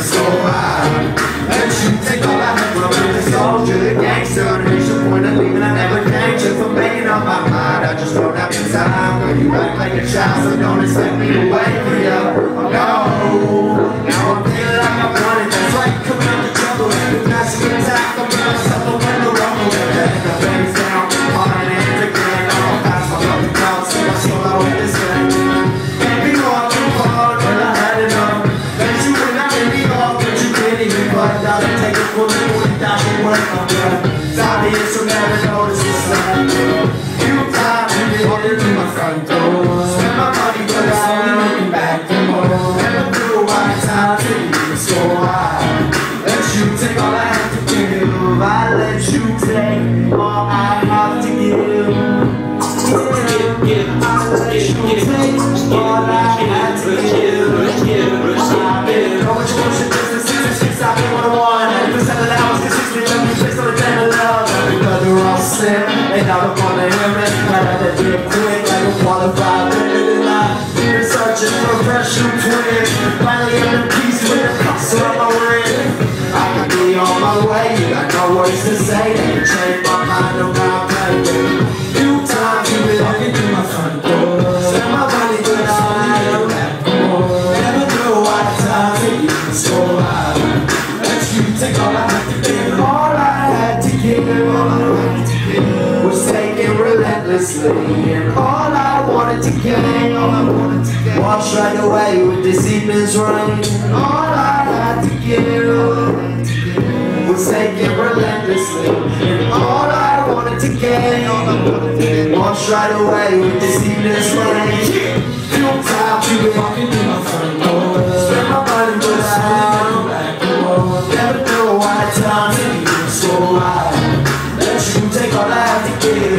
so high. And you take all I have from me, the soldier, gangster, and there's your point of leaving. I never thanked you for up my mind. I just don't have the time when you act like a child, so don't expect me to wait for you. No, now I'll take it for the forty thousand worth of blood. Sorry, it's so never notice the sun. You time to be walking through my front door. Spend my money, but I only looking back for more. Never knew why time to be so high. Let you take all I have to give. I let you take all I have to give. Yeah, I let you take all I have to give. Sin, and I don't wanna hear it. I let that dick quick like a qualified minute in life. Been searching for a new twin. Finally, I'm in peace with a cuss on my ring. I could be on my way, you got no words to say. They can change my mind around playing. Few times you've my front door. Spend my money, but I. Never knew what time so high. Let you take all I had to give. All I had to give, I seriously And all I wanted to gain. All Wash right away with this evening's rain. All I had to give Was taken relentlessly. And all I wanted to gain all Wash right away with this evening's rain. Two times you been walking through my front door. Spend my money but I Never know why time to be so high Let you take all I have to give.